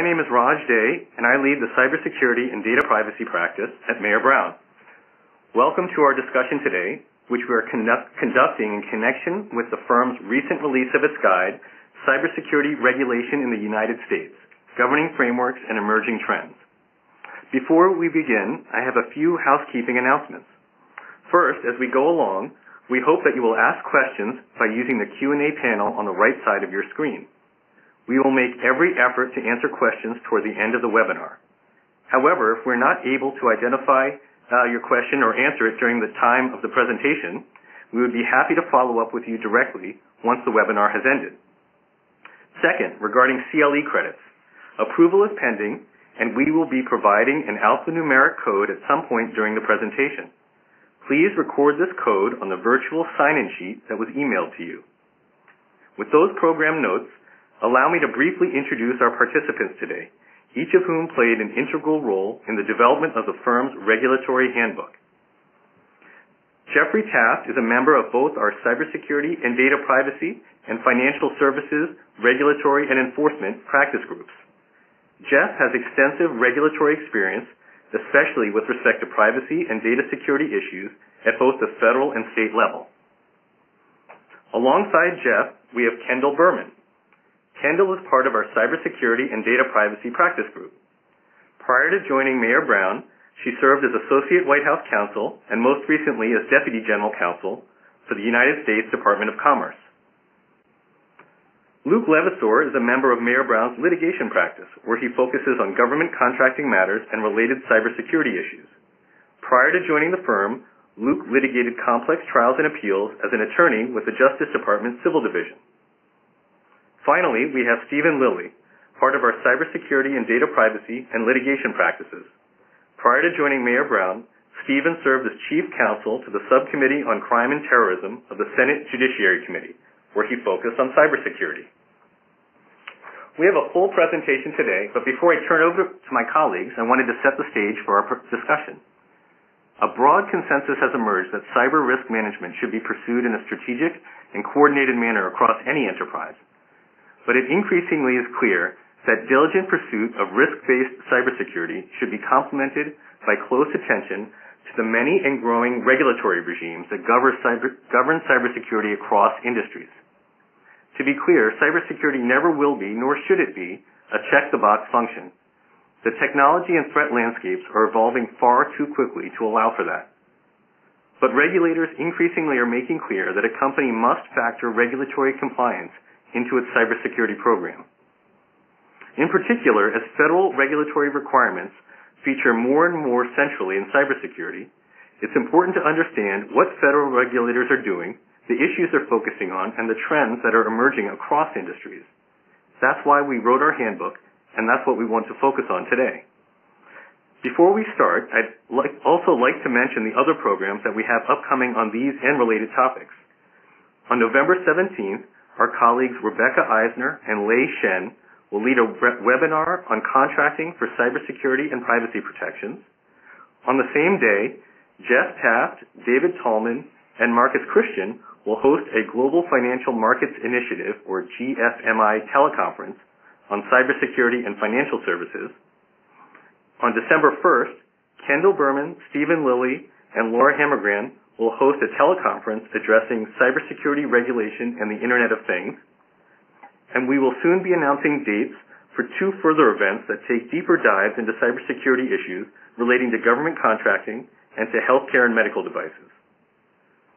My name is Raj De, and I lead the cybersecurity and data privacy practice at Mayer Brown. Welcome to our discussion today, which we are conduct conducting in connection with the firm's recent release of its guide, Cybersecurity Regulation in the United States, Governing Frameworks and Emerging Trends. Before we begin, I have a few housekeeping announcements. First, as we go along, we hope that you will ask questions by using the Q&A panel on the right side of your screen. We will make every effort to answer questions toward the end of the webinar. However, if we're not able to identify uh, your question or answer it during the time of the presentation, we would be happy to follow up with you directly once the webinar has ended. Second, regarding CLE credits, approval is pending, and we will be providing an alphanumeric code at some point during the presentation. Please record this code on the virtual sign-in sheet that was emailed to you. With those program notes, Allow me to briefly introduce our participants today, each of whom played an integral role in the development of the firm's regulatory handbook. Jeffrey Taft is a member of both our cybersecurity and data privacy and financial services regulatory and enforcement practice groups. Jeff has extensive regulatory experience, especially with respect to privacy and data security issues at both the federal and state level. Alongside Jeff, we have Kendall Burman, Kendall is part of our cybersecurity and data privacy practice group. Prior to joining Mayer Brown, she served as Associate White House Counsel and most recently as Deputy General Counsel for the United States Department of Commerce. Luke Levasseur is a member of Mayer Brown's litigation practice, where he focuses on government contracting matters and related cybersecurity issues. Prior to joining the firm, Luke litigated complex trials and appeals as an attorney with the Justice Department Civil Division. Finally, we have Stephen Lilley, part of our cybersecurity and data privacy and litigation practices. Prior to joining Mayer Brown, Stephen served as chief counsel to the Subcommittee on Crime and Terrorism of the Senate Judiciary Committee, where he focused on cybersecurity. We have a full presentation today, but before I turn over to my colleagues, I wanted to set the stage for our discussion. A broad consensus has emerged that cyber risk management should be pursued in a strategic and coordinated manner across any enterprise but it increasingly is clear that diligent pursuit of risk-based cybersecurity should be complemented by close attention to the many and growing regulatory regimes that govern, cyber, govern cybersecurity across industries. To be clear, cybersecurity never will be, nor should it be, a check-the-box function. The technology and threat landscapes are evolving far too quickly to allow for that. But regulators increasingly are making clear that a company must factor regulatory compliance into its cybersecurity program. In particular, as federal regulatory requirements feature more and more centrally in cybersecurity, it's important to understand what federal regulators are doing, the issues they're focusing on, and the trends that are emerging across industries. That's why we wrote our handbook, and that's what we want to focus on today. Before we start, I'd like, also like to mention the other programs that we have upcoming on these and related topics. On November 17th, our colleagues Rebecca Eisner and Lei Shen will lead a webinar on contracting for cybersecurity and privacy protections. On the same day, Jeff Taft, David Tallman, and Marcus Christian will host a Global Financial Markets Initiative, or GFMI, teleconference on cybersecurity and financial services. On December 1st, Kendall Burman, Stephen Lilley, and Laura Hammargren will host a teleconference addressing cybersecurity regulation and the Internet of Things. And we will soon be announcing dates for two further events that take deeper dives into cybersecurity issues relating to government contracting and to healthcare and medical devices.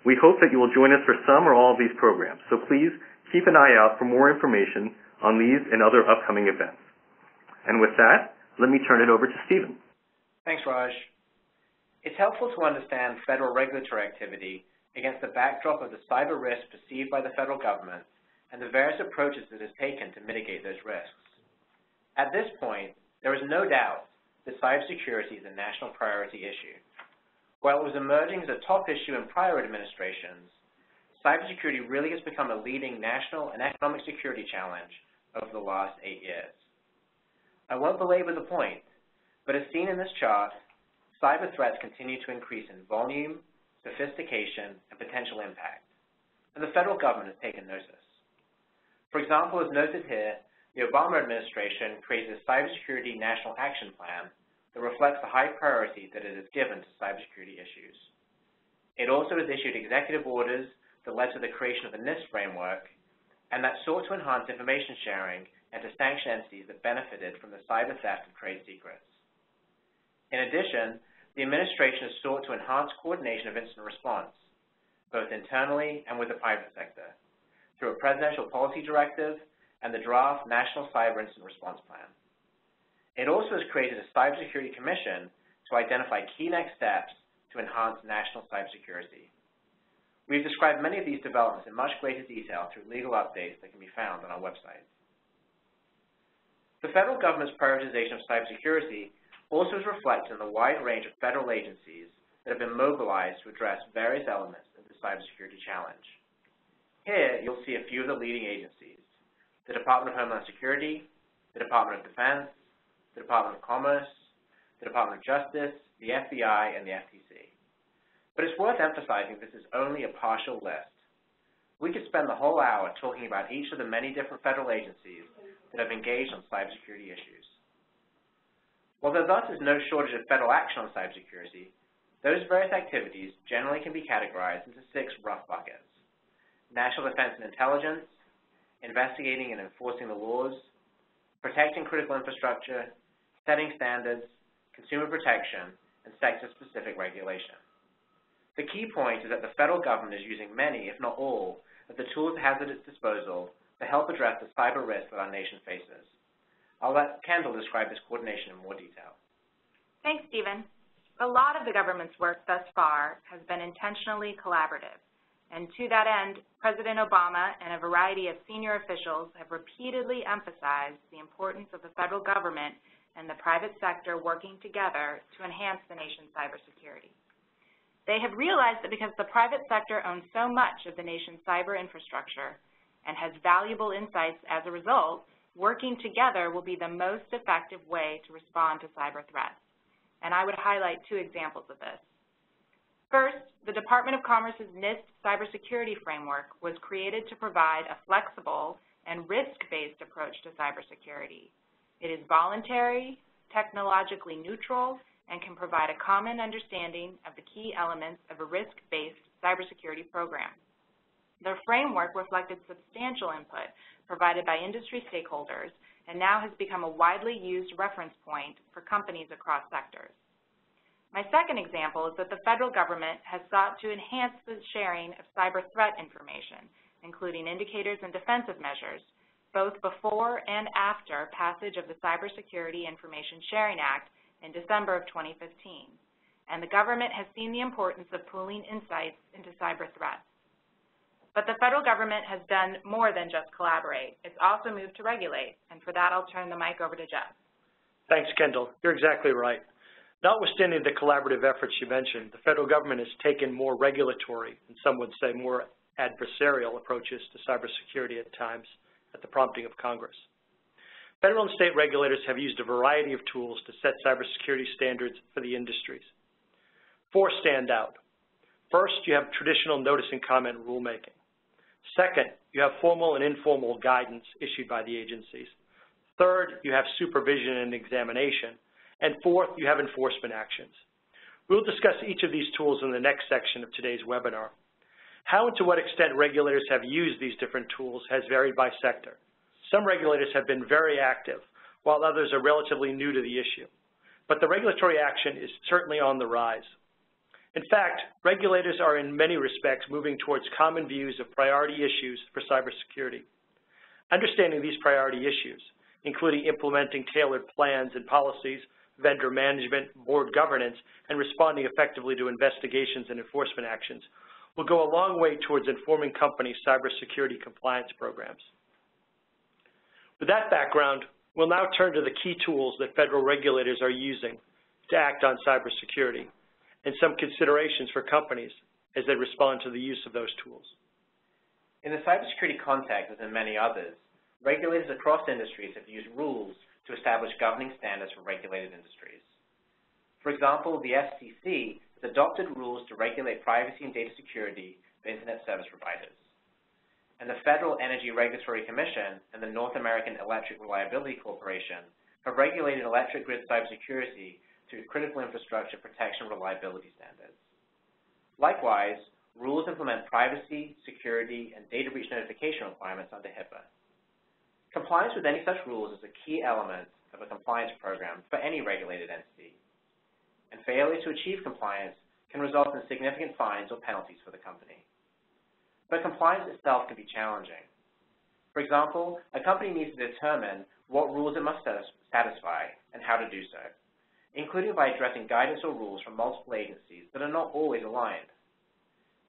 We hope that you will join us for some or all of these programs, so please keep an eye out for more information on these and other upcoming events. And with that, let me turn it over to Stephen. Thanks, Raj. It's helpful to understand federal regulatory activity against the backdrop of the cyber risk perceived by the federal government and the various approaches it has taken to mitigate those risks. At this point, there is no doubt that cybersecurity is a national priority issue. While it was emerging as a top issue in prior administrations, cybersecurity really has become a leading national and economic security challenge over the last eight years. I won't belabor the point, but as seen in this chart, cyber threats continue to increase in volume, sophistication, and potential impact, and the federal government has taken notice. For example, as noted here, the Obama administration created a Cybersecurity National Action Plan that reflects the high priority that it has given to cybersecurity issues. It also has issued executive orders that led to the creation of the NIST framework and that sought to enhance information sharing and to sanction entities that benefited from the cyber theft of trade secrets. In addition, the administration has sought to enhance coordination of incident response, both internally and with the private sector, through a presidential policy directive and the draft National Cyber Incident Response Plan. It also has created a cybersecurity commission to identify key next steps to enhance national cybersecurity. We've described many of these developments in much greater detail through legal updates that can be found on our website. The federal government's prioritization of cybersecurity also is reflected in the wide range of federal agencies that have been mobilized to address various elements of the cybersecurity challenge. Here, you'll see a few of the leading agencies, the Department of Homeland Security, the Department of Defense, the Department of Commerce, the Department of Justice, the FBI, and the FTC. But it's worth emphasizing this is only a partial list. We could spend the whole hour talking about each of the many different federal agencies that have engaged on cybersecurity issues. While there thus is no shortage of federal action on cybersecurity, those various activities generally can be categorized into six rough buckets. National defense and intelligence, investigating and enforcing the laws, protecting critical infrastructure, setting standards, consumer protection, and sector-specific regulation. The key point is that the federal government is using many, if not all, of the tools it has at its disposal to help address the cyber risks that our nation faces. I'll let Kendall describe this coordination in more detail. Thanks, Stephen. A lot of the government's work thus far has been intentionally collaborative. And to that end, President Obama and a variety of senior officials have repeatedly emphasized the importance of the federal government and the private sector working together to enhance the nation's cybersecurity. They have realized that because the private sector owns so much of the nation's cyber infrastructure and has valuable insights as a result, working together will be the most effective way to respond to cyber threats. And I would highlight two examples of this. First, the Department of Commerce's NIST cybersecurity framework was created to provide a flexible and risk-based approach to cybersecurity. It is voluntary, technologically neutral, and can provide a common understanding of the key elements of a risk-based cybersecurity program. The framework reflected substantial input provided by industry stakeholders and now has become a widely used reference point for companies across sectors. My second example is that the federal government has sought to enhance the sharing of cyber threat information, including indicators and defensive measures, both before and after passage of the Cybersecurity Information Sharing Act in December of 2015. And the government has seen the importance of pooling insights into cyber threats. But the federal government has done more than just collaborate. It's also moved to regulate. And for that, I'll turn the mic over to Jeff. Thanks, Kendall. You're exactly right. Notwithstanding the collaborative efforts you mentioned, the federal government has taken more regulatory, and some would say more adversarial approaches to cybersecurity at times at the prompting of Congress. Federal and state regulators have used a variety of tools to set cybersecurity standards for the industries. Four stand out. First, you have traditional notice and comment rulemaking. Second, you have formal and informal guidance issued by the agencies. Third, you have supervision and examination. And fourth, you have enforcement actions. We'll discuss each of these tools in the next section of today's webinar. How and to what extent regulators have used these different tools has varied by sector. Some regulators have been very active, while others are relatively new to the issue. But the regulatory action is certainly on the rise. In fact, regulators are in many respects moving towards common views of priority issues for cybersecurity. Understanding these priority issues, including implementing tailored plans and policies vendor management, board governance, and responding effectively to investigations and enforcement actions will go a long way towards informing companies' cybersecurity compliance programs. With that background, we'll now turn to the key tools that federal regulators are using to act on cybersecurity and some considerations for companies as they respond to the use of those tools. In the cybersecurity context, as in many others, regulators across industries have used rules to establish governing standards for regulated industries. For example, the FCC has adopted rules to regulate privacy and data security for Internet service providers. and the Federal Energy Regulatory Commission and the North American Electric Reliability Corporation have regulated electric grid cybersecurity through critical infrastructure protection reliability standards. Likewise, rules implement privacy, security, and data breach notification requirements under HIPAA. Compliance with any such rules is a key element of a compliance program for any regulated entity, and failure to achieve compliance can result in significant fines or penalties for the company. But compliance itself can be challenging. For example, a company needs to determine what rules it must satisfy and how to do so, including by addressing guidance or rules from multiple agencies that are not always aligned.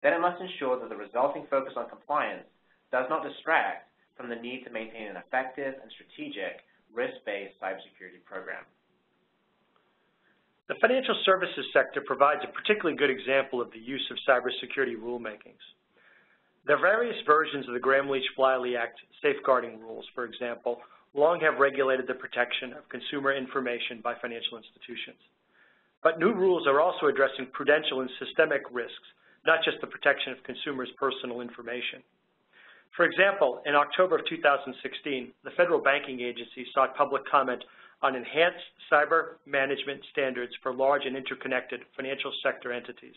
Then it must ensure that the resulting focus on compliance does not distract from the need to maintain an effective and strategic risk-based cybersecurity program. The financial services sector provides a particularly good example of the use of cybersecurity rulemakings. The various versions of the Gramm-Leach-Bliley Act safeguarding rules, for example, long have regulated the protection of consumer information by financial institutions. But new rules are also addressing prudential and systemic risks, not just the protection of consumers' personal information. For example, in October of 2016, the Federal Banking Agency sought public comment on enhanced cyber management standards for large and interconnected financial sector entities.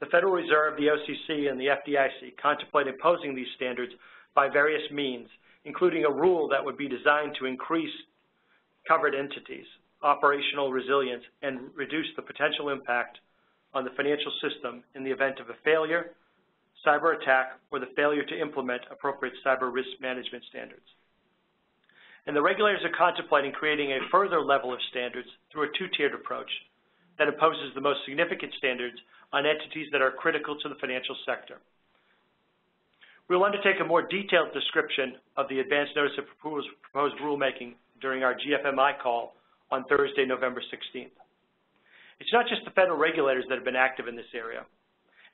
The Federal Reserve, the OCC, and the FDIC contemplate imposing these standards by various means, including a rule that would be designed to increase covered entities, operational resilience, and reduce the potential impact on the financial system in the event of a failure, cyber attack, or the failure to implement appropriate cyber risk management standards. And the regulators are contemplating creating a further level of standards through a two-tiered approach that imposes the most significant standards on entities that are critical to the financial sector. We will undertake a more detailed description of the advance notice of proposed, proposed rulemaking during our GFMI call on Thursday, November 16th. It's not just the federal regulators that have been active in this area.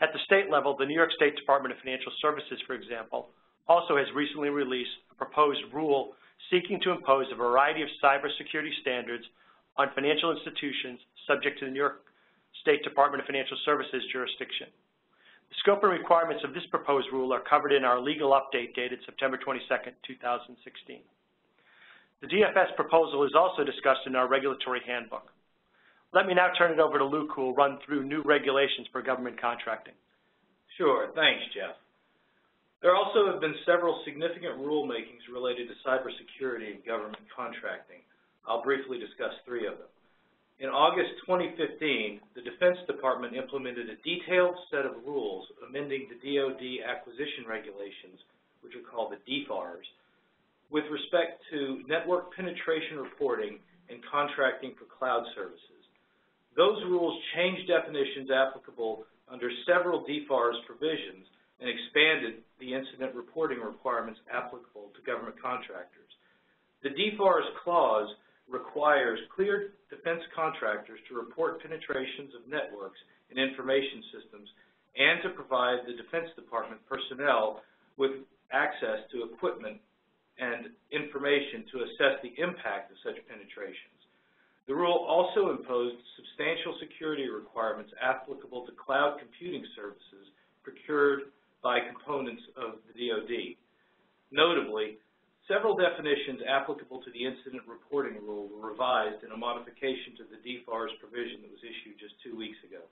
At the state level, the New York State Department of Financial Services, for example, also has recently released a proposed rule seeking to impose a variety of cybersecurity standards on financial institutions subject to the New York State Department of Financial Services jurisdiction. The scope and requirements of this proposed rule are covered in our legal update dated September 22, 2016. The DFS proposal is also discussed in our regulatory handbook. Let me now turn it over to Luke, who will run through new regulations for government contracting. Sure. Thanks, Jeff. There also have been several significant rulemakings related to cybersecurity and government contracting. I'll briefly discuss three of them. In August 2015, the Defense Department implemented a detailed set of rules amending the DoD acquisition regulations, which are called the DFARS, with respect to network penetration reporting and contracting for cloud services. Those rules changed definitions applicable under several DFARS provisions and expanded the incident reporting requirements applicable to government contractors. The DFARS clause requires cleared defense contractors to report penetrations of networks and information systems and to provide the Defense Department personnel with access to equipment and information to assess the impact of such penetrations. The rule also imposed substantial security requirements applicable to cloud computing services procured by components of the DoD. Notably, Several definitions applicable to the incident reporting rule were revised in a modification to the DFARS provision that was issued just two weeks ago.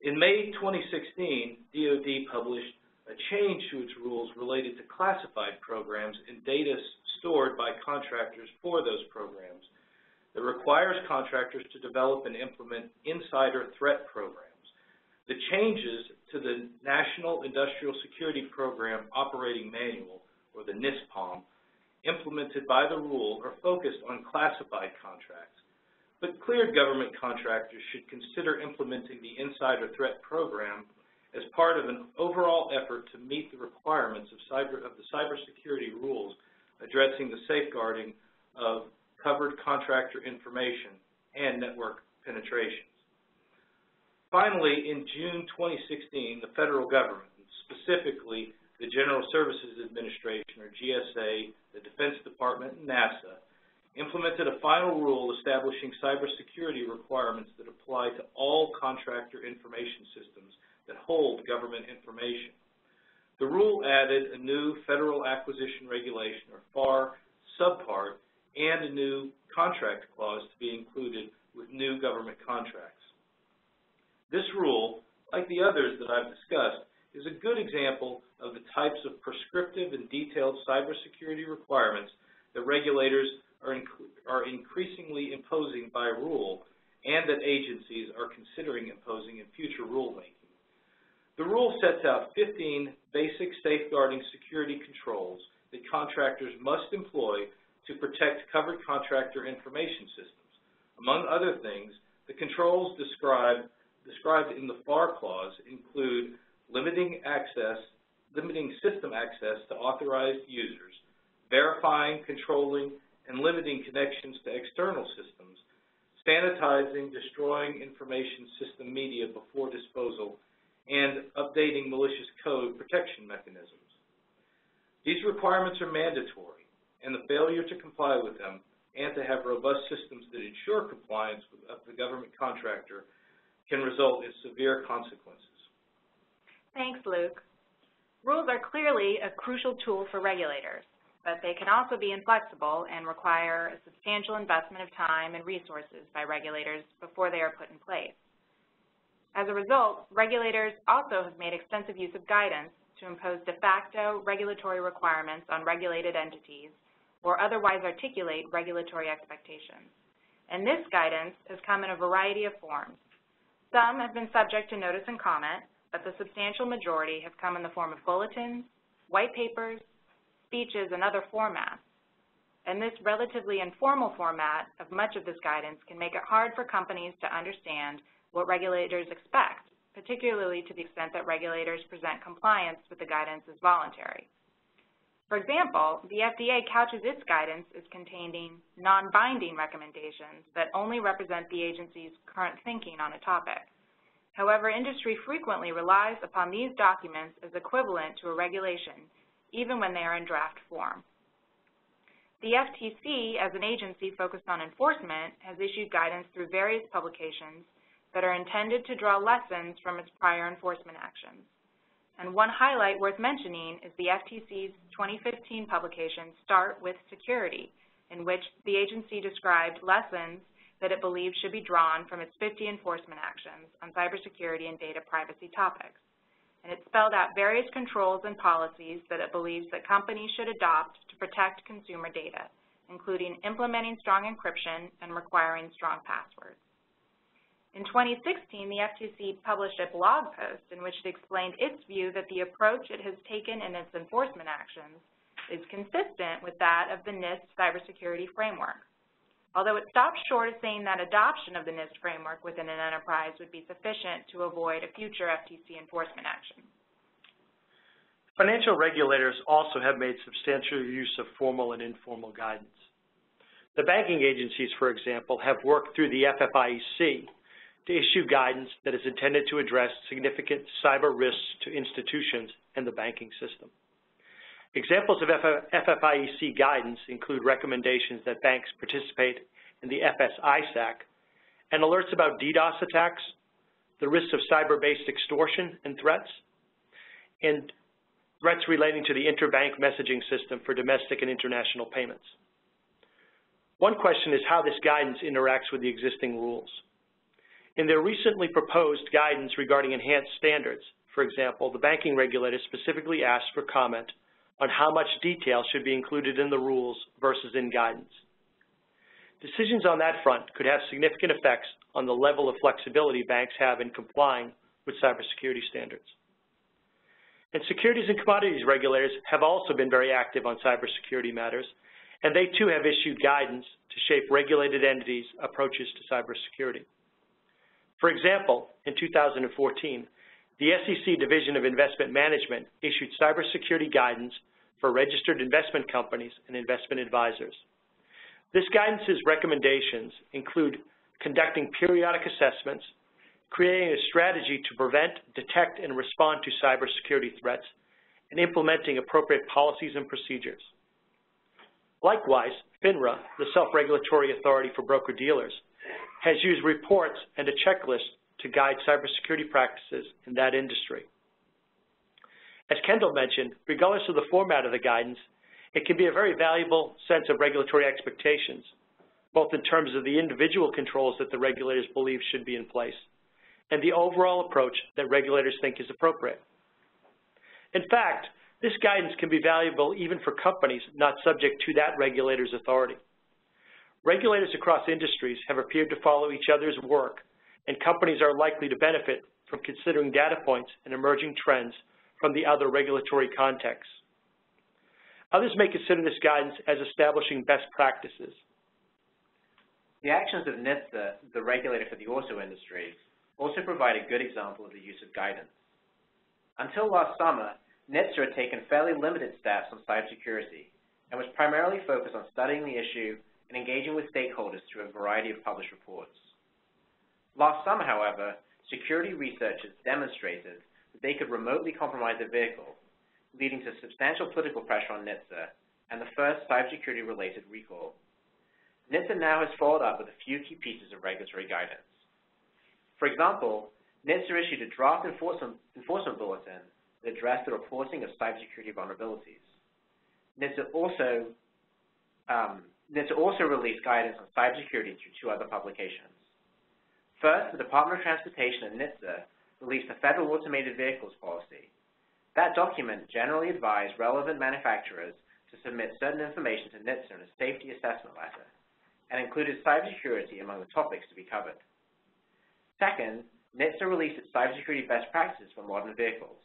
In May 2016, DoD published a change to its rules related to classified programs and data stored by contractors for those programs that requires contractors to develop and implement insider threat programs. The changes to the National Industrial Security Program Operating Manual or the NISPOM, implemented by the rule are focused on classified contracts. But cleared government contractors should consider implementing the Insider Threat Program as part of an overall effort to meet the requirements of, cyber, of the cybersecurity rules addressing the safeguarding of covered contractor information and network penetrations. Finally, in June 2016, the federal government, specifically the General Services Administration, or GSA, the Defense Department, and NASA, implemented a final rule establishing cybersecurity requirements that apply to all contractor information systems that hold government information. The rule added a new Federal Acquisition Regulation, or FAR, subpart and a new contract clause to be included with new government contracts. This rule, like the others that I've discussed, is a good example of the types of prescriptive and detailed cybersecurity requirements that regulators are, inc are increasingly imposing by rule and that agencies are considering imposing in future rulemaking. The rule sets out 15 basic safeguarding security controls that contractors must employ to protect covered contractor information systems. Among other things, the controls described, described in the FAR clause include limiting access, limiting system access to authorized users, verifying, controlling, and limiting connections to external systems, sanitizing, destroying information system media before disposal, and updating malicious code protection mechanisms. These requirements are mandatory and the failure to comply with them and to have robust systems that ensure compliance with the government contractor can result in severe consequences. Thanks, Luke. Rules are clearly a crucial tool for regulators, but they can also be inflexible and require a substantial investment of time and resources by regulators before they are put in place. As a result, regulators also have made extensive use of guidance to impose de facto regulatory requirements on regulated entities or otherwise articulate regulatory expectations. And this guidance has come in a variety of forms. Some have been subject to notice and comment, but the substantial majority have come in the form of bulletins, white papers, speeches, and other formats. And this relatively informal format of much of this guidance can make it hard for companies to understand what regulators expect, particularly to the extent that regulators present compliance with the guidance as voluntary. For example, the FDA couches its guidance as containing non-binding recommendations that only represent the agency's current thinking on a topic. However, industry frequently relies upon these documents as equivalent to a regulation, even when they are in draft form. The FTC, as an agency focused on enforcement, has issued guidance through various publications that are intended to draw lessons from its prior enforcement actions. And one highlight worth mentioning is the FTC's 2015 publication, Start with Security, in which the agency described lessons that it believes should be drawn from its 50 enforcement actions on cybersecurity and data privacy topics. And it spelled out various controls and policies that it believes that companies should adopt to protect consumer data, including implementing strong encryption and requiring strong passwords. In 2016, the FTC published a blog post in which it explained its view that the approach it has taken in its enforcement actions is consistent with that of the NIST cybersecurity framework. Although it stops short of saying that adoption of the NIST framework within an enterprise would be sufficient to avoid a future FTC enforcement action. Financial regulators also have made substantial use of formal and informal guidance. The banking agencies, for example, have worked through the FFIEC to issue guidance that is intended to address significant cyber risks to institutions and the banking system. Examples of FFIEC guidance include recommendations that banks participate in the FS-ISAC and alerts about DDoS attacks, the risks of cyber-based extortion and threats, and threats relating to the interbank messaging system for domestic and international payments. One question is how this guidance interacts with the existing rules. In their recently proposed guidance regarding enhanced standards, for example, the banking regulator specifically asked for comment on how much detail should be included in the rules versus in guidance. Decisions on that front could have significant effects on the level of flexibility banks have in complying with cybersecurity standards. And securities and commodities regulators have also been very active on cybersecurity matters, and they too have issued guidance to shape regulated entities' approaches to cybersecurity. For example, in 2014, the SEC Division of Investment Management issued cybersecurity guidance for registered investment companies and investment advisors. This guidance's recommendations include conducting periodic assessments, creating a strategy to prevent, detect, and respond to cybersecurity threats, and implementing appropriate policies and procedures. Likewise, FINRA, the self-regulatory authority for broker-dealers, has used reports and a checklist to guide cybersecurity practices in that industry. As Kendall mentioned, regardless of the format of the guidance, it can be a very valuable sense of regulatory expectations, both in terms of the individual controls that the regulators believe should be in place and the overall approach that regulators think is appropriate. In fact, this guidance can be valuable even for companies not subject to that regulator's authority. Regulators across industries have appeared to follow each other's work, and companies are likely to benefit from considering data points and emerging trends from the other regulatory contexts. Others may consider this guidance as establishing best practices. The actions of NHTSA, the regulator for the auto industry, also provide a good example of the use of guidance. Until last summer, NHTSA had taken fairly limited steps on cybersecurity and was primarily focused on studying the issue and engaging with stakeholders through a variety of published reports. Last summer, however, security researchers demonstrated that they could remotely compromise a vehicle, leading to substantial political pressure on NHTSA and the first cybersecurity-related recall. NHTSA now has followed up with a few key pieces of regulatory guidance. For example, NHTSA issued a draft enforcement, enforcement bulletin that addressed the reporting of cybersecurity vulnerabilities. NHTSA also, um, NHTSA also released guidance on cybersecurity through two other publications. First, the Department of Transportation and NHTSA released the Federal Automated Vehicles Policy. That document generally advised relevant manufacturers to submit certain information to NHTSA in a safety assessment letter and included cybersecurity among the topics to be covered. Second, NHTSA released its cybersecurity best practices for modern vehicles,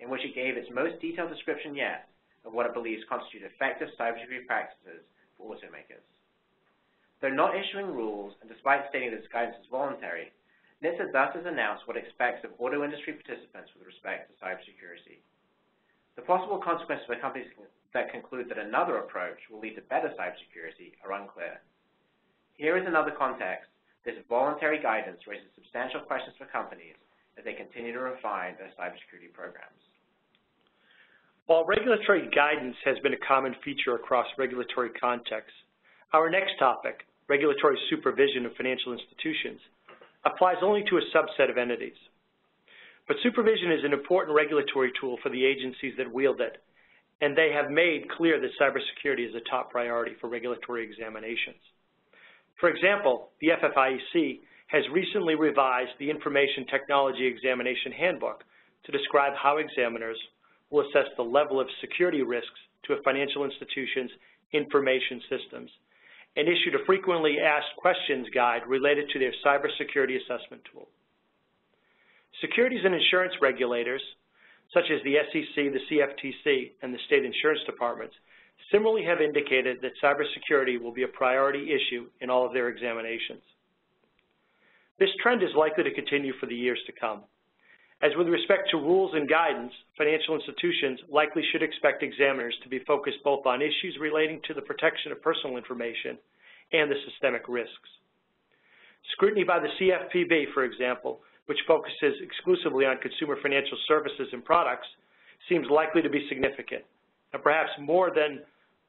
in which it gave its most detailed description yet of what it believes constitute effective cybersecurity practices for automakers. Though not issuing rules, and despite stating that its guidance is voluntary, NHTSA thus has announced what it expects of auto industry participants with respect to cybersecurity. The possible consequences for companies that conclude that another approach will lead to better cybersecurity are unclear. Here is another context this voluntary guidance raises substantial questions for companies as they continue to refine their cybersecurity programs. While regulatory guidance has been a common feature across regulatory contexts, our next topic, regulatory supervision of financial institutions, applies only to a subset of entities. But supervision is an important regulatory tool for the agencies that wield it, and they have made clear that cybersecurity is a top priority for regulatory examinations. For example, the FFIEC has recently revised the Information Technology Examination Handbook to describe how examiners will assess the level of security risks to a financial institution's information systems and issued a frequently asked questions guide related to their cybersecurity assessment tool. Securities and insurance regulators, such as the SEC, the CFTC, and the state insurance departments, similarly have indicated that cybersecurity will be a priority issue in all of their examinations. This trend is likely to continue for the years to come. As with respect to rules and guidance, financial institutions likely should expect examiners to be focused both on issues relating to the protection of personal information and the systemic risks. Scrutiny by the CFPB, for example, which focuses exclusively on consumer financial services and products, seems likely to be significant, and perhaps more than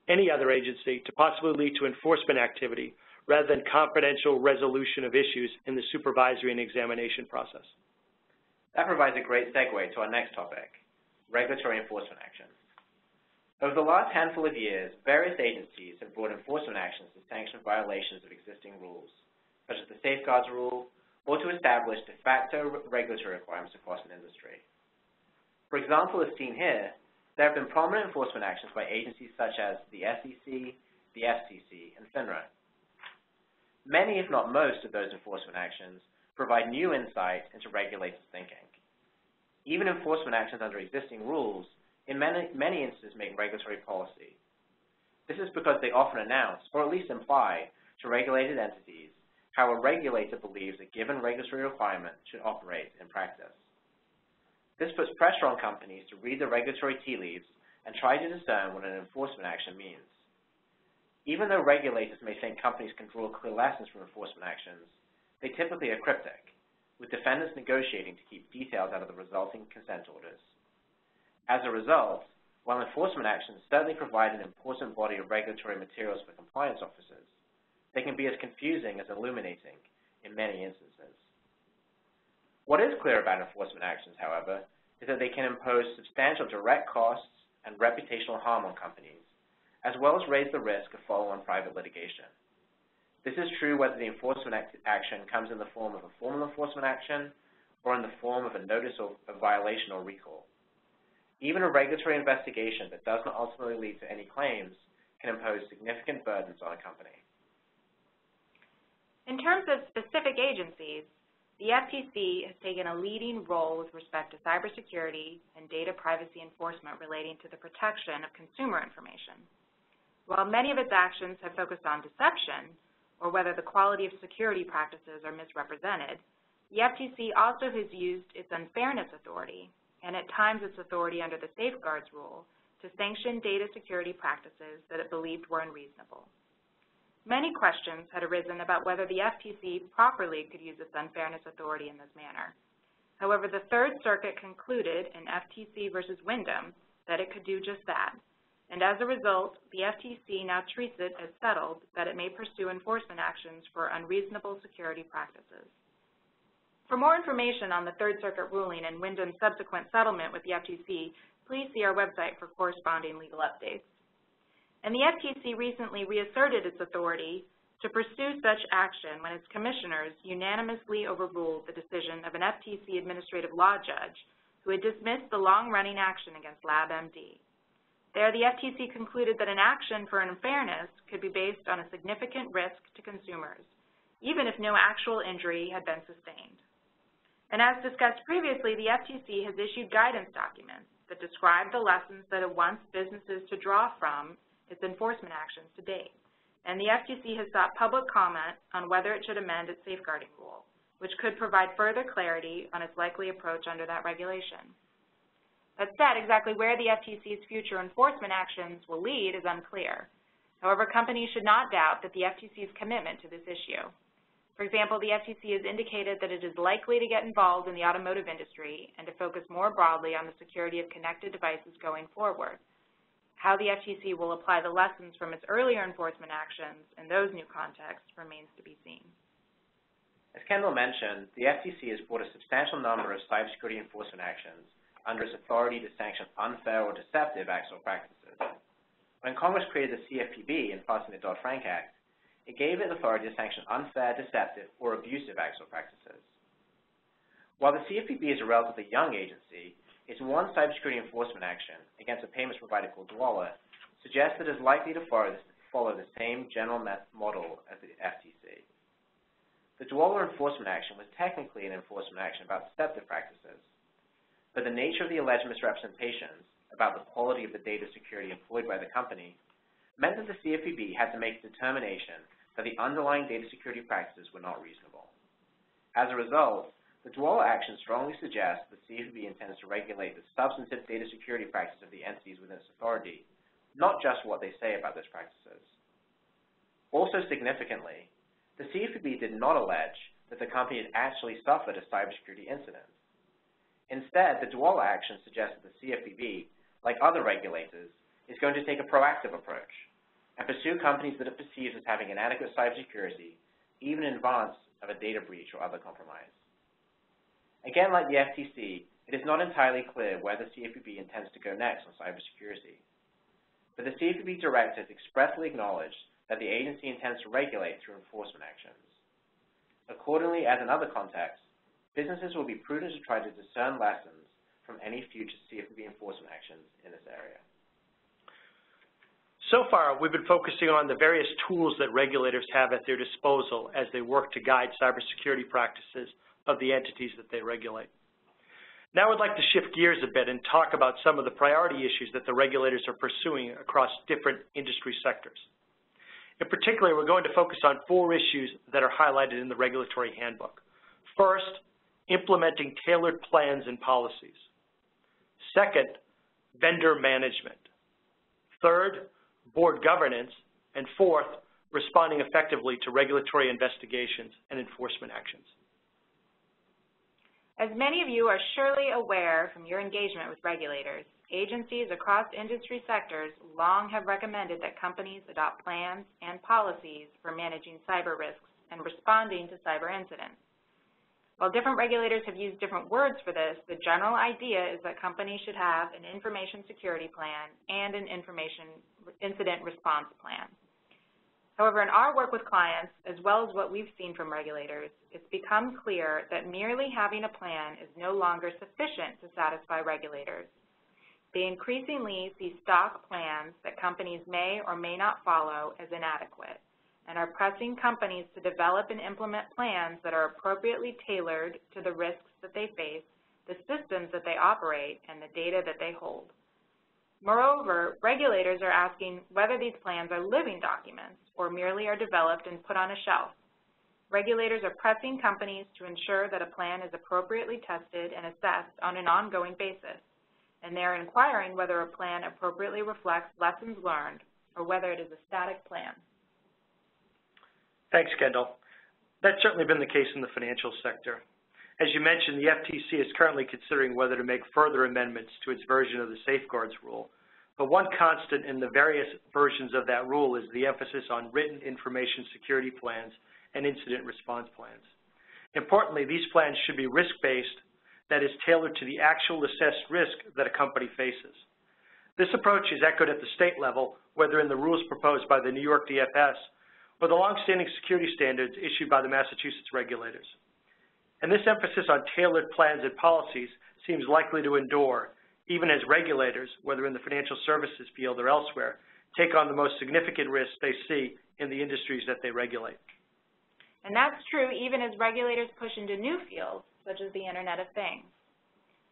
any other agency to possibly lead to enforcement activity rather than confidential resolution of issues in the supervisory and examination process. That provides a great segue to our next topic, regulatory enforcement actions. Over the last handful of years, various agencies have brought enforcement actions to sanction violations of existing rules, such as the Safeguards Rule, or to establish de facto regulatory requirements across an industry. For example, as seen here, there have been prominent enforcement actions by agencies such as the SEC, the FCC, and FINRA. Many, if not most, of those enforcement actions provide new insight into regulators' thinking. Even enforcement actions under existing rules, in many, many instances, make regulatory policy. This is because they often announce, or at least imply, to regulated entities how a regulator believes a given regulatory requirement should operate in practice. This puts pressure on companies to read the regulatory tea leaves and try to discern what an enforcement action means. Even though regulators may think companies can draw clear lessons from enforcement actions, they typically are cryptic, with defendants negotiating to keep details out of the resulting consent orders. As a result, while enforcement actions certainly provide an important body of regulatory materials for compliance officers, they can be as confusing as illuminating in many instances. What is clear about enforcement actions, however, is that they can impose substantial direct costs and reputational harm on companies, as well as raise the risk of follow-on private litigation. This is true whether the enforcement action comes in the form of a formal enforcement action or in the form of a notice of violation or recall. Even a regulatory investigation that does not ultimately lead to any claims can impose significant burdens on a company. In terms of specific agencies, the FTC has taken a leading role with respect to cybersecurity and data privacy enforcement relating to the protection of consumer information. While many of its actions have focused on deception, or whether the quality of security practices are misrepresented, the FTC also has used its unfairness authority, and at times its authority under the Safeguards Rule, to sanction data security practices that it believed were unreasonable. Many questions had arisen about whether the FTC properly could use its unfairness authority in this manner. However, the Third Circuit concluded in FTC versus Wyndham that it could do just that, and as a result, the FTC now treats it as settled that it may pursue enforcement actions for unreasonable security practices. For more information on the Third Circuit ruling and Wyndham's subsequent settlement with the FTC, please see our website for corresponding legal updates and the FTC recently reasserted its authority to pursue such action when its commissioners unanimously overruled the decision of an FTC administrative law judge who had dismissed the long-running action against LabMD. There, the FTC concluded that an action for unfairness could be based on a significant risk to consumers, even if no actual injury had been sustained. And as discussed previously, the FTC has issued guidance documents that describe the lessons that it wants businesses to draw from its enforcement actions to date, and the FTC has sought public comment on whether it should amend its safeguarding rule, which could provide further clarity on its likely approach under that regulation. That said, exactly where the FTC's future enforcement actions will lead is unclear. However, companies should not doubt that the FTC's commitment to this issue. For example, the FTC has indicated that it is likely to get involved in the automotive industry and to focus more broadly on the security of connected devices going forward, how the FTC will apply the lessons from its earlier enforcement actions in those new contexts remains to be seen. As Kendall mentioned, the FTC has brought a substantial number of cybersecurity enforcement actions under its authority to sanction unfair or deceptive acts or practices. When Congress created the CFPB in passing the Dodd-Frank Act, it gave it authority to sanction unfair, deceptive, or abusive acts or practices. While the CFPB is a relatively young agency, its one cybersecurity enforcement action against a payments provider called Dwolla suggests that it is likely to follow the same general model as the FTC. The Dwolla enforcement action was technically an enforcement action about deceptive practices, but the nature of the alleged misrepresentations about the quality of the data security employed by the company meant that the CFPB had to make a determination that the underlying data security practices were not reasonable. As a result, the Dwolla action strongly suggests the CFPB intends to regulate the substantive data security practices of the entities within its authority, not just what they say about those practices. Also significantly, the CFPB did not allege that the company had actually suffered a cybersecurity incident. Instead, the Dwolla action suggests that the CFPB, like other regulators, is going to take a proactive approach and pursue companies that it perceives as having inadequate cybersecurity, even in advance of a data breach or other compromise. Again, like the FTC, it is not entirely clear where the CFPB intends to go next on cybersecurity. But the CFPB directors expressly acknowledged that the agency intends to regulate through enforcement actions. Accordingly, as in other contexts, businesses will be prudent to try to discern lessons from any future CFPB enforcement actions in this area. So far, we've been focusing on the various tools that regulators have at their disposal as they work to guide cybersecurity practices of the entities that they regulate. Now I'd like to shift gears a bit and talk about some of the priority issues that the regulators are pursuing across different industry sectors. In particular, we're going to focus on four issues that are highlighted in the regulatory handbook. First, implementing tailored plans and policies. Second, vendor management. Third, board governance. And fourth, responding effectively to regulatory investigations and enforcement actions. As many of you are surely aware from your engagement with regulators, agencies across industry sectors long have recommended that companies adopt plans and policies for managing cyber risks and responding to cyber incidents. While different regulators have used different words for this, the general idea is that companies should have an information security plan and an information incident response plan. However, in our work with clients, as well as what we've seen from regulators, it's become clear that merely having a plan is no longer sufficient to satisfy regulators. They increasingly see stock plans that companies may or may not follow as inadequate and are pressing companies to develop and implement plans that are appropriately tailored to the risks that they face, the systems that they operate, and the data that they hold. Moreover, regulators are asking whether these plans are living documents or merely are developed and put on a shelf. Regulators are pressing companies to ensure that a plan is appropriately tested and assessed on an ongoing basis, and they are inquiring whether a plan appropriately reflects lessons learned or whether it is a static plan. Thanks, Kendall. That's certainly been the case in the financial sector. As you mentioned, the FTC is currently considering whether to make further amendments to its version of the safeguards rule. But one constant in the various versions of that rule is the emphasis on written information security plans and incident response plans. Importantly, these plans should be risk-based, that is tailored to the actual assessed risk that a company faces. This approach is echoed at the state level, whether in the rules proposed by the New York DFS or the longstanding security standards issued by the Massachusetts regulators. And this emphasis on tailored plans and policies seems likely to endure, even as regulators, whether in the financial services field or elsewhere, take on the most significant risks they see in the industries that they regulate. And that's true even as regulators push into new fields, such as the Internet of Things.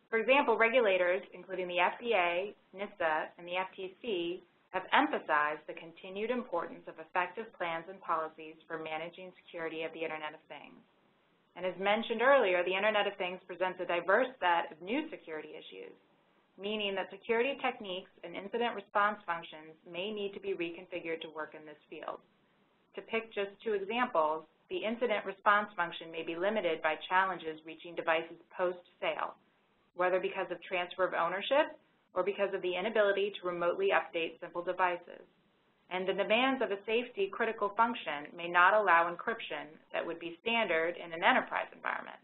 For example, regulators, including the FDA, NHTSA, and the FTC, have emphasized the continued importance of effective plans and policies for managing security of the Internet of Things. And as mentioned earlier, the Internet of Things presents a diverse set of new security issues, meaning that security techniques and incident response functions may need to be reconfigured to work in this field. To pick just two examples, the incident response function may be limited by challenges reaching devices post-sale, whether because of transfer of ownership or because of the inability to remotely update simple devices and the demands of a safety critical function may not allow encryption that would be standard in an enterprise environment.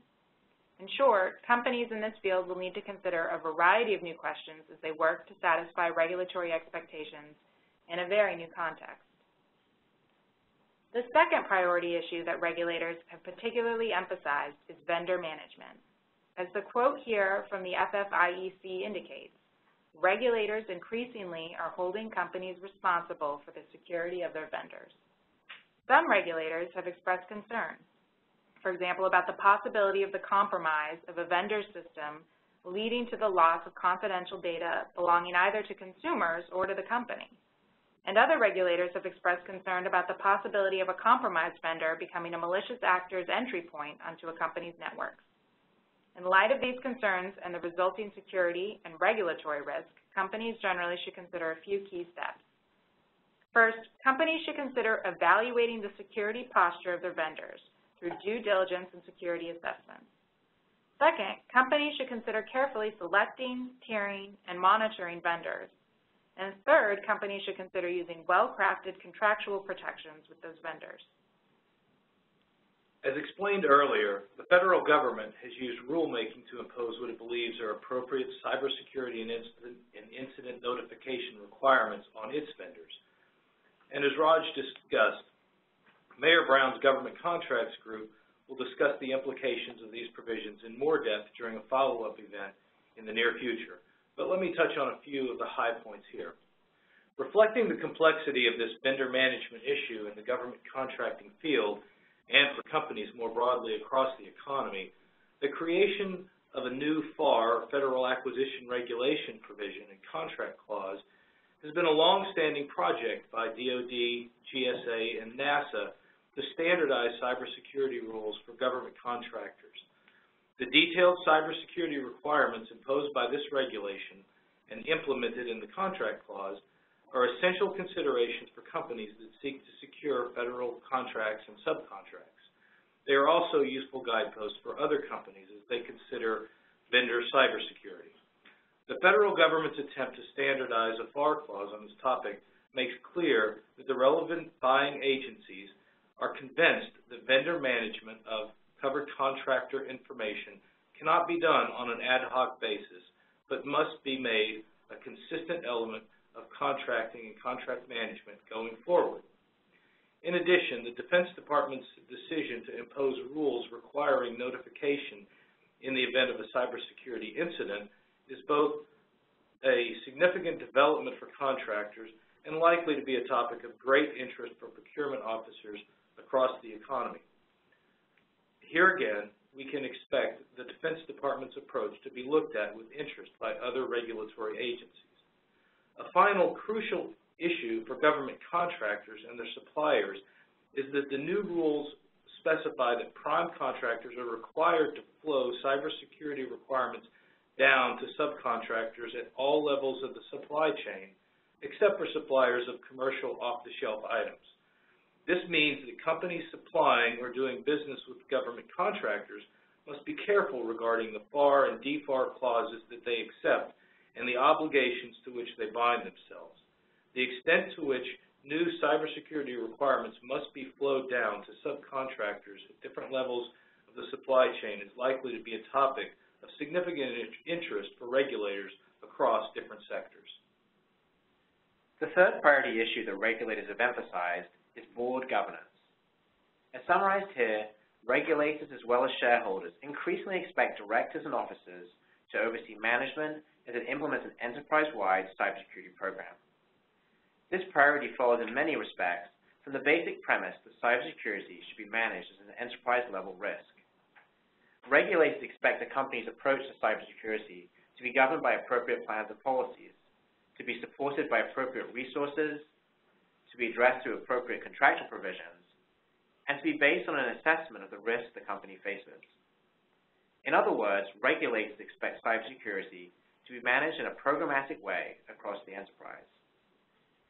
In short, companies in this field will need to consider a variety of new questions as they work to satisfy regulatory expectations in a very new context. The second priority issue that regulators have particularly emphasized is vendor management. As the quote here from the FFIEC indicates, regulators increasingly are holding companies responsible for the security of their vendors. Some regulators have expressed concern, for example, about the possibility of the compromise of a vendor system leading to the loss of confidential data belonging either to consumers or to the company. And other regulators have expressed concern about the possibility of a compromised vendor becoming a malicious actor's entry point onto a company's networks. In light of these concerns and the resulting security and regulatory risk, companies generally should consider a few key steps. First, companies should consider evaluating the security posture of their vendors through due diligence and security assessments. Second, companies should consider carefully selecting, tiering, and monitoring vendors. And third, companies should consider using well-crafted contractual protections with those vendors. As explained earlier, the federal government has used rulemaking to impose what it believes are appropriate cybersecurity and incident, and incident notification requirements on its vendors. And as Raj discussed, Mayer Brown's Government Contracts Group will discuss the implications of these provisions in more depth during a follow-up event in the near future. But let me touch on a few of the high points here. Reflecting the complexity of this vendor management issue in the government contracting field, and for companies more broadly across the economy, the creation of a new FAR, Federal Acquisition Regulation provision and contract clause, has been a long-standing project by DoD, GSA, and NASA to standardize cybersecurity rules for government contractors. The detailed cybersecurity requirements imposed by this regulation and implemented in the contract clause are essential considerations for companies that seek to secure federal contracts and subcontracts. They are also useful guideposts for other companies as they consider vendor cybersecurity. The federal government's attempt to standardize a FAR clause on this topic makes clear that the relevant buying agencies are convinced that vendor management of covered contractor information cannot be done on an ad hoc basis, but must be made a consistent element of contracting and contract management going forward. In addition, the Defense Department's decision to impose rules requiring notification in the event of a cybersecurity incident is both a significant development for contractors and likely to be a topic of great interest for procurement officers across the economy. Here again, we can expect the Defense Department's approach to be looked at with interest by other regulatory agencies. A final crucial issue for government contractors and their suppliers is that the new rules specify that prime contractors are required to flow cybersecurity requirements down to subcontractors at all levels of the supply chain, except for suppliers of commercial off-the-shelf items. This means that companies supplying or doing business with government contractors must be careful regarding the FAR and DFAR clauses that they accept and the obligations to which they bind themselves. The extent to which new cybersecurity requirements must be flowed down to subcontractors at different levels of the supply chain is likely to be a topic of significant interest for regulators across different sectors. The third priority issue that regulators have emphasized is board governance. As summarized here, regulators as well as shareholders increasingly expect directors and officers to oversee management as it implements an enterprise-wide cybersecurity program. This priority follows in many respects from the basic premise that cybersecurity should be managed as an enterprise-level risk. Regulators expect a company's approach to cybersecurity to be governed by appropriate plans and policies, to be supported by appropriate resources, to be addressed through appropriate contractual provisions, and to be based on an assessment of the risk the company faces. In other words, regulators expect cybersecurity to be managed in a programmatic way across the enterprise.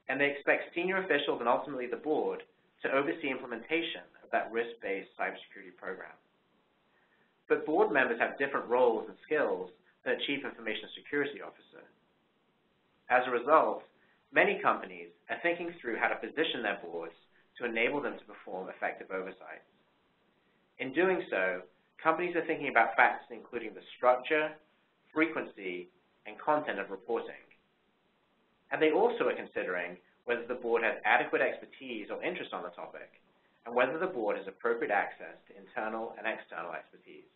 And they expect senior officials and ultimately the board to oversee implementation of that risk-based cybersecurity program. But board members have different roles and skills than a chief information security officer. As a result, many companies are thinking through how to position their boards to enable them to perform effective oversight. In doing so, companies are thinking about factors including the structure, frequency, and content of reporting. And they also are considering whether the board has adequate expertise or interest on the topic, and whether the board has appropriate access to internal and external expertise.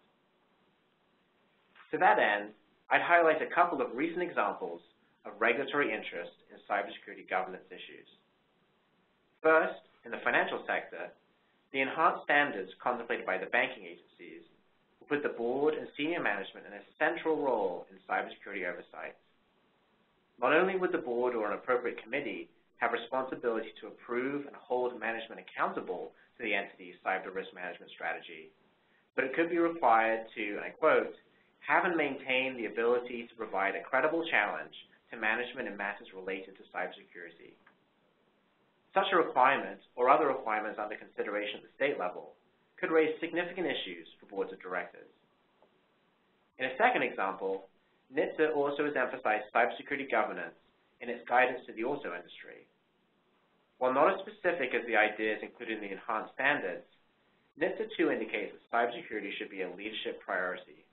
To that end, I'd highlight a couple of recent examples of regulatory interest in cybersecurity governance issues. First, in the financial sector, the enhanced standards contemplated by the banking agencies put the board and senior management in a central role in cybersecurity oversight. Not only would the board or an appropriate committee have responsibility to approve and hold management accountable to the entity's cyber risk management strategy, but it could be required to, and I quote, have and maintain the ability to provide a credible challenge to management in matters related to cybersecurity. Such a requirement, or other requirements under consideration at the state level, could raise significant issues for boards of directors. In a second example, NHTSA also has emphasized cybersecurity governance in its guidance to the auto industry. While not as specific as the ideas included in the enhanced standards, NHTSA too indicates that cybersecurity should be a leadership priority.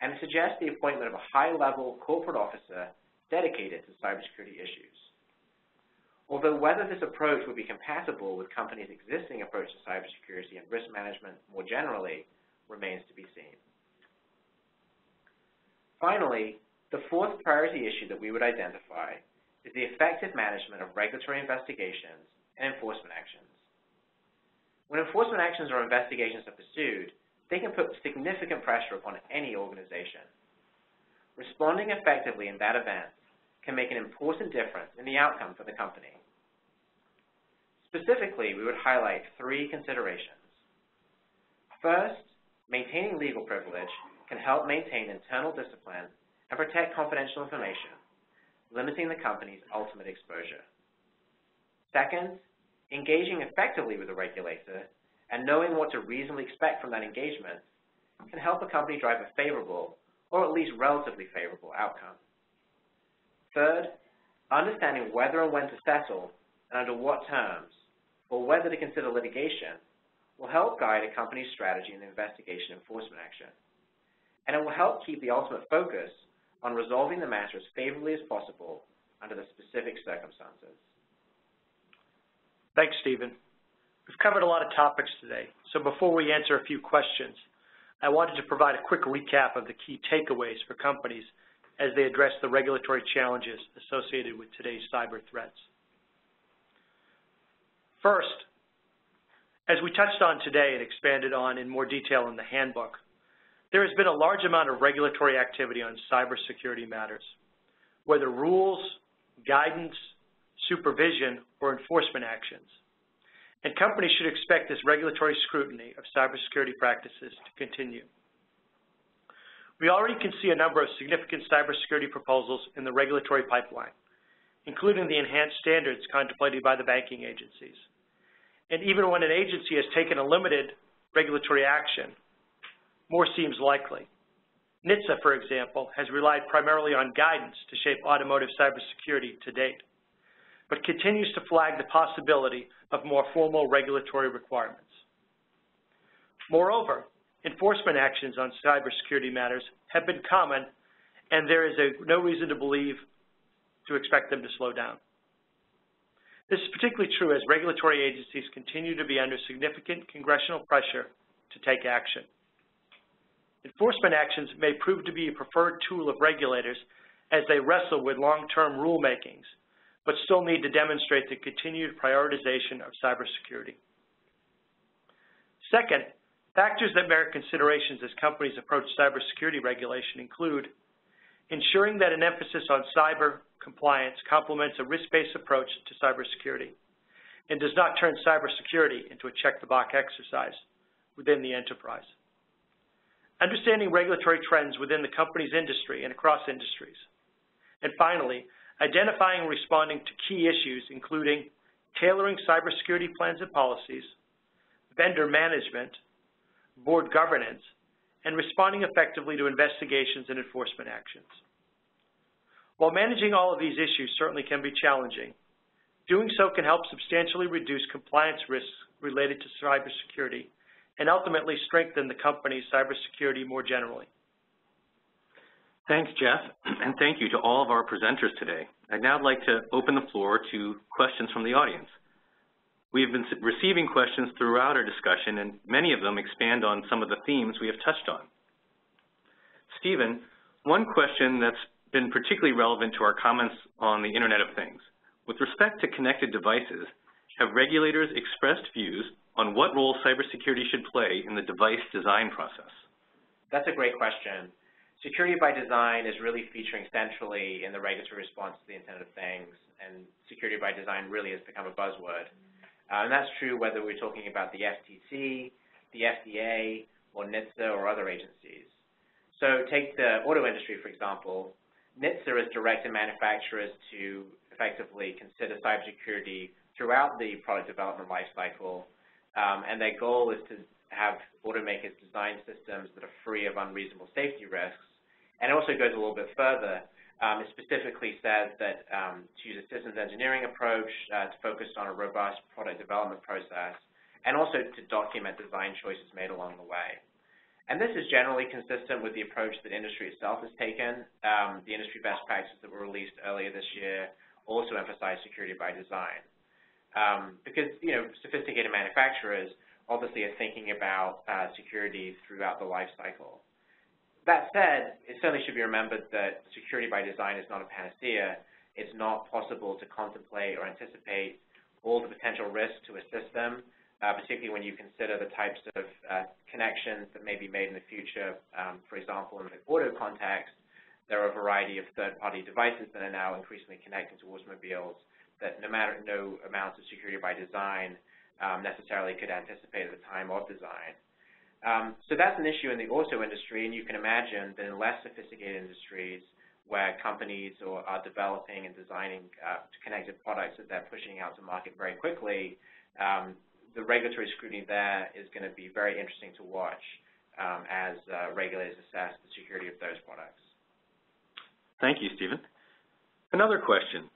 And suggests the appointment of a high-level corporate officer dedicated to cybersecurity issues. Although whether this approach would be compatible with companies' existing approach to cybersecurity and risk management more generally remains to be seen. Finally, the fourth priority issue that we would identify is the effective management of regulatory investigations and enforcement actions. When enforcement actions or investigations are pursued, they can put significant pressure upon any organization. Responding effectively in that event can make an important difference in the outcome for the company. Specifically, we would highlight three considerations. First, maintaining legal privilege can help maintain internal discipline and protect confidential information, limiting the company's ultimate exposure. Second, engaging effectively with a regulator and knowing what to reasonably expect from that engagement can help a company drive a favorable, or at least relatively favorable, outcome. Third, understanding whether and when to settle and under what terms, or whether to consider litigation, will help guide a company's strategy in the investigation enforcement action. And it will help keep the ultimate focus on resolving the matter as favorably as possible under the specific circumstances. Thanks, Stephen. We've covered a lot of topics today, so before we answer a few questions, I wanted to provide a quick recap of the key takeaways for companies as they address the regulatory challenges associated with today's cyber threats. First, as we touched on today and expanded on in more detail in the handbook, there has been a large amount of regulatory activity on cybersecurity matters, whether rules, guidance, supervision, or enforcement actions. And companies should expect this regulatory scrutiny of cybersecurity practices to continue. We already can see a number of significant cybersecurity proposals in the regulatory pipeline, including the enhanced standards contemplated by the banking agencies. And even when an agency has taken a limited regulatory action, more seems likely. NHTSA, for example, has relied primarily on guidance to shape automotive cybersecurity to date, but continues to flag the possibility of more formal regulatory requirements. Moreover, enforcement actions on cybersecurity matters have been common, and there is a, no reason to believe to expect them to slow down. This is particularly true as regulatory agencies continue to be under significant congressional pressure to take action. Enforcement actions may prove to be a preferred tool of regulators as they wrestle with long-term rulemakings, but still need to demonstrate the continued prioritization of cybersecurity. Second, factors that merit considerations as companies approach cybersecurity regulation include ensuring that an emphasis on cyber compliance complements a risk-based approach to cybersecurity and does not turn cybersecurity into a check-the-box exercise within the enterprise. Understanding regulatory trends within the company's industry and across industries. And finally, identifying and responding to key issues, including tailoring cybersecurity plans and policies, vendor management, board governance, and responding effectively to investigations and enforcement actions. While managing all of these issues certainly can be challenging, doing so can help substantially reduce compliance risks related to cybersecurity and ultimately strengthen the company's cybersecurity more generally. Thanks, Jeff, and thank you to all of our presenters today. I'd now like to open the floor to questions from the audience. We have been receiving questions throughout our discussion, and many of them expand on some of the themes we have touched on. Stephen, one question that's been particularly relevant to our comments on the Internet of Things. With respect to connected devices, have regulators expressed views on what role cybersecurity should play in the device design process? That's a great question. Security by design is really featuring centrally in the regulatory response to the Internet of Things, and security by design really has become a buzzword. Uh, and that's true whether we're talking about the FTC, the FDA, or NHTSA or other agencies. So take the auto industry, for example. NHTSA has directed manufacturers to effectively consider cybersecurity throughout the product development lifecycle, um, and their goal is to have automakers design systems that are free of unreasonable safety risks. And it also goes a little bit further. Um, it specifically says that um, to use a systems engineering approach uh, to focus on a robust product development process, and also to document design choices made along the way. And this is generally consistent with the approach that industry itself has taken. Um, the industry best practices that were released earlier this year also emphasize security by design. Um, because, you know, sophisticated manufacturers obviously are thinking about uh, security throughout the life cycle. That said, it certainly should be remembered that security by design is not a panacea. It's not possible to contemplate or anticipate all the potential risks to a system particularly when you consider the types of uh, connections that may be made in the future. Um, for example, in the auto context, there are a variety of third-party devices that are now increasingly connected to automobiles that no matter no amount of security by design um, necessarily could anticipate at the time of design. Um, so that's an issue in the auto industry, and you can imagine that in less sophisticated industries where companies or are developing and designing uh, connected products that they're pushing out to market very quickly, um, the regulatory scrutiny there is going to be very interesting to watch um, as uh, regulators assess the security of those products. Thank you, Stephen. Another question.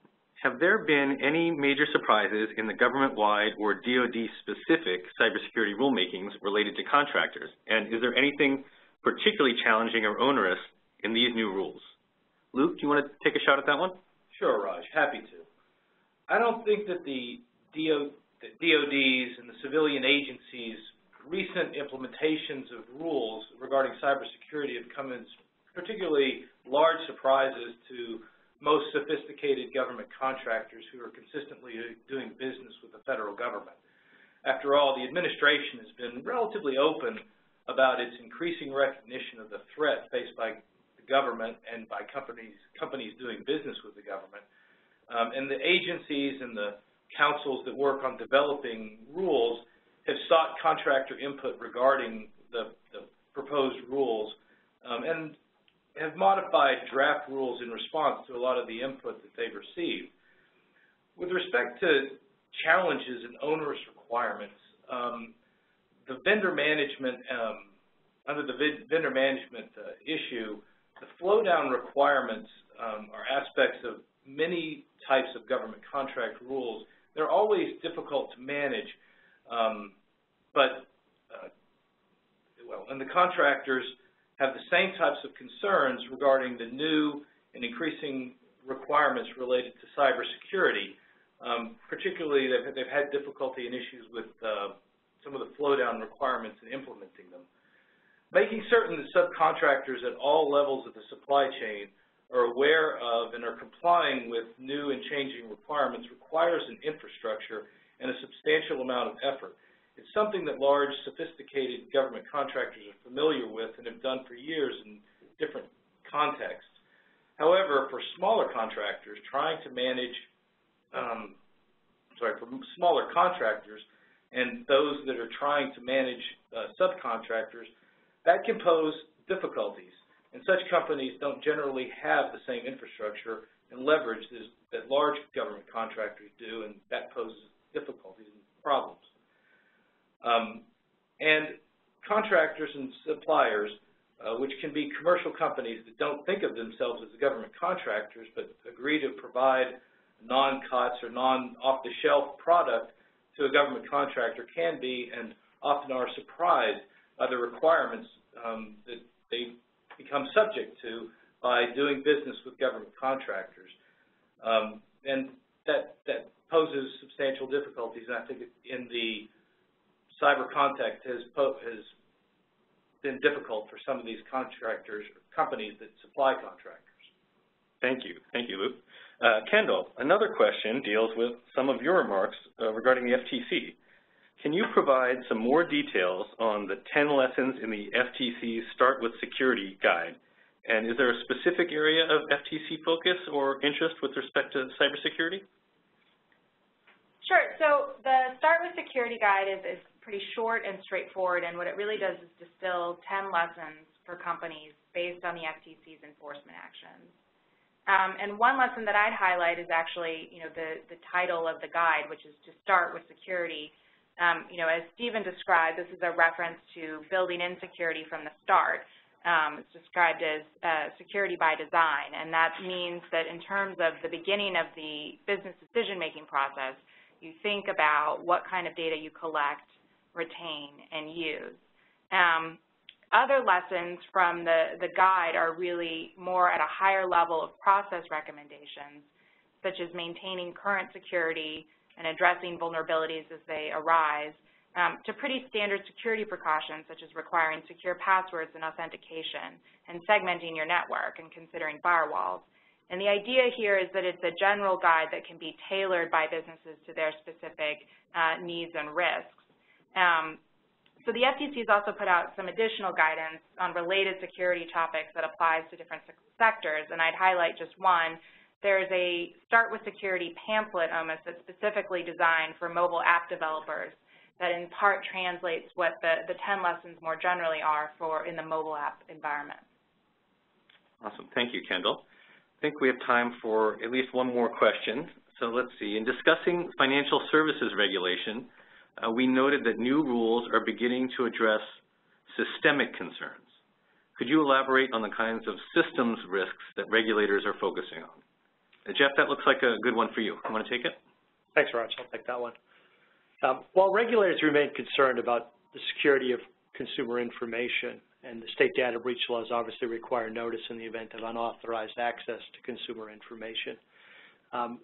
have there been any major surprises in the government-wide or DoD-specific cybersecurity rulemakings related to contractors? And is there anything particularly challenging or onerous in these new rules? Luke, do you want to take a shot at that one? Sure, Raj. Happy to. I don't think that the, DO, the DOD's and the civilian agencies' recent implementations of rules regarding cybersecurity have come as particularly large surprises to most sophisticated government contractors who are consistently doing business with the federal government. After all, the administration has been relatively open about its increasing recognition of the threat faced by the government and by companies, companies doing business with the government. Um, and the agencies and the councils that work on developing rules have sought contractor input regarding the, the proposed rules um, and have modified draft rules in response to a lot of the input that they've received. With respect to challenges and onerous requirements, um, the vendor management, um, under the vendor management uh, issue, the flow down requirements um, are aspects of many types of government contract rules. They're always difficult to manage, um, but, uh, well, and the contractors have the same types of concerns regarding the new and increasing requirements related to cybersecurity. Um, particularly, they've, they've, had difficulty and issues with uh, some of the flow-down requirements and implementing them. Making certain that subcontractors at all levels of the supply chain are aware of and are complying with new and changing requirements requires an infrastructure and a substantial amount of effort. It's something that large, sophisticated government contractors are familiar with and have done for years in different contexts. However, for smaller contractors trying to manage, um, sorry, for smaller contractors and those that are trying to manage uh, subcontractors, that can pose difficulties. And such companies don't generally have the same infrastructure and leverage that large government contractors do, and that poses difficulties and problems. Um, and contractors and suppliers, uh, which can be commercial companies that don't think of themselves as government contractors, but agree to provide non-COTS or non-off-the-shelf product to a government contractor can be and often are surprised by the requirements um, that they become subject to by doing business with government contractors. Um, and that, that poses substantial difficulties, and I think in the cyber context has, has been difficult for some of these contractors, or companies that supply contractors. Thank you. Thank you, Luke. Uh, Kendall, another question deals with some of your remarks uh, regarding the FTC. Can you provide some more details on the 10 lessons in the FTC's Start with Security guide? And is there a specific area of FTC focus or interest with respect to cybersecurity? Sure. So the Start with Security guide is, is pretty short and straightforward, and what it really does is distill 10 lessons for companies based on the FTC's enforcement actions. Um, and one lesson that I'd highlight is actually, you know, the, the title of the guide, which is to start with security. Um, you know, as Stephen described, this is a reference to building in security from the start. Um, it's described as uh, security by design, and that means that in terms of the beginning of the business decision-making process, you think about what kind of data you collect, retain, and use. Um, other lessons from the, the guide are really more at a higher level of process recommendations, such as maintaining current security and addressing vulnerabilities as they arise, um, to pretty standard security precautions, such as requiring secure passwords and authentication, and segmenting your network and considering firewalls. And the idea here is that it's a general guide that can be tailored by businesses to their specific uh, needs and risks. Um, so the FTC has also put out some additional guidance on related security topics that applies to different sectors, and I'd highlight just one. There's a Start with Security pamphlet almost that's specifically designed for mobile app developers that in part translates what the, the 10 lessons more generally are for in the mobile app environment. Awesome. Thank you, Kendall. I think we have time for at least one more question. So let's see. In discussing financial services regulation, uh, we noted that new rules are beginning to address systemic concerns. Could you elaborate on the kinds of systems risks that regulators are focusing on? Uh, Jeff, that looks like a good one for you. You want to take it? Thanks, Raj. I'll take that one. Um, while regulators remain concerned about the security of consumer information, and the state data breach laws obviously require notice in the event of unauthorized access to consumer information. Um,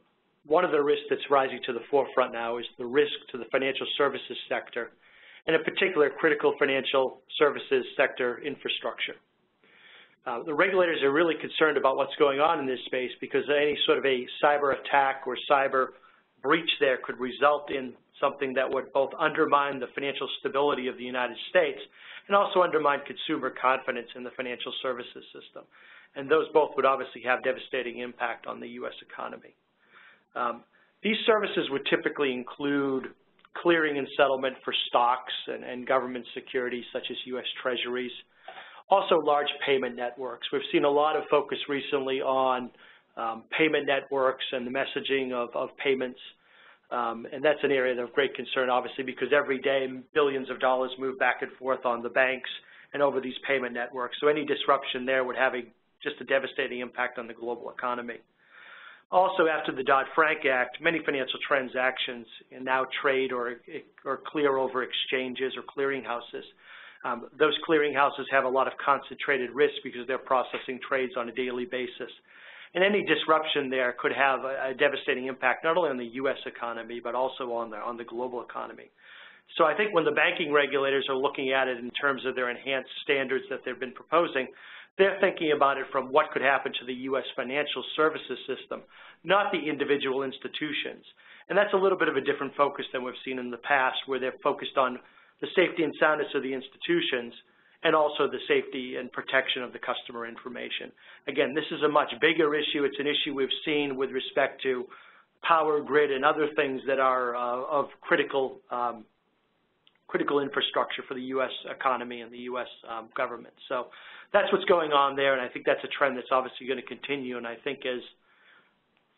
one of the risks that's rising to the forefront now is the risk to the financial services sector, and in particular, critical financial services sector infrastructure. Uh, the regulators are really concerned about what's going on in this space because any sort of a cyber attack or cyber breach there could result in something that would both undermine the financial stability of the United States and also undermine consumer confidence in the financial services system. And those both would obviously have devastating impact on the U.S. economy. Um, these services would typically include clearing and settlement for stocks and, and government securities such as U.S. Treasuries, also large payment networks. We've seen a lot of focus recently on um, payment networks and the messaging of, of payments um, and that's an area of great concern, obviously, because every day billions of dollars move back and forth on the banks and over these payment networks. So any disruption there would have a, just a devastating impact on the global economy. Also, after the Dodd-Frank Act, many financial transactions now trade or, or clear over exchanges or clearinghouses. Um, those clearinghouses have a lot of concentrated risk because they're processing trades on a daily basis. And any disruption there could have a, a devastating impact not only on the U.S. economy, but also on the, on the global economy. So I think when the banking regulators are looking at it in terms of their enhanced standards that they've been proposing, they're thinking about it from what could happen to the U.S. financial services system, not the individual institutions. And that's a little bit of a different focus than we've seen in the past, where they're focused on the safety and soundness of the institutions and also the safety and protection of the customer information. Again, this is a much bigger issue. It's an issue we've seen with respect to power grid and other things that are uh, of critical um, critical infrastructure for the U.S. economy and the U.S. Um, government. So that's what's going on there, and I think that's a trend that's obviously going to continue. And I think as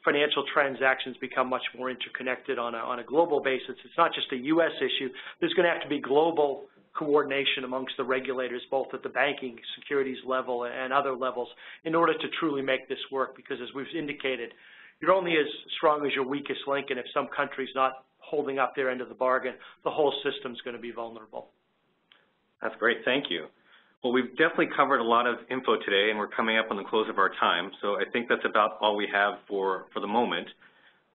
financial transactions become much more interconnected on a, on a global basis, it's not just a U.S. issue. There's going to have to be global coordination amongst the regulators, both at the banking, securities level, and other levels, in order to truly make this work. Because as we've indicated, you're only as strong as your weakest link, and if some country's not holding up their end of the bargain, the whole system's going to be vulnerable. That's great. Thank you. Well, we've definitely covered a lot of info today, and we're coming up on the close of our time, so I think that's about all we have for, for the moment.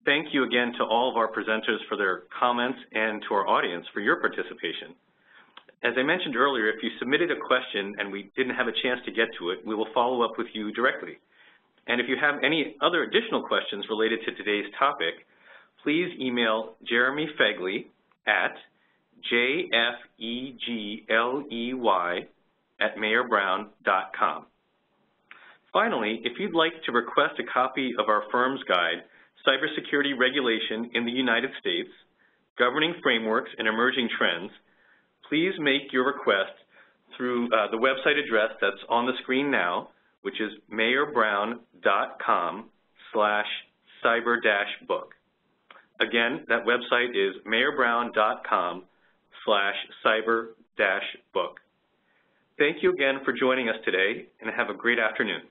Thank you again to all of our presenters for their comments and to our audience for your participation. As I mentioned earlier, if you submitted a question and we didn't have a chance to get to it, we will follow up with you directly. And if you have any other additional questions related to today's topic, please email Jeremy Fegley at jfegley at mayerbrown.com. Finally, if you'd like to request a copy of our firm's guide, Cybersecurity Regulation in the United States, Governing Frameworks and Emerging Trends, please make your request through uh, the website address that's on the screen now, which is mayerbrown.com slash cyber-book. Again, that website is mayerbrown.com slash cyber-book. Thank you again for joining us today, and have a great afternoon.